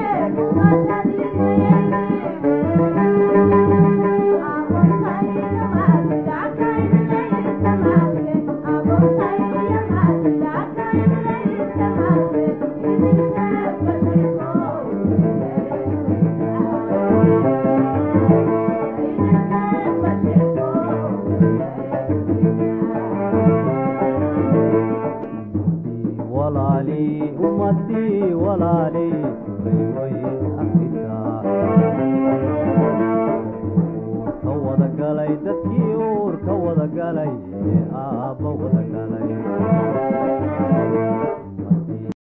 Yeah. Ummadii galay dadkii uurka wada galay ee aabba wada galay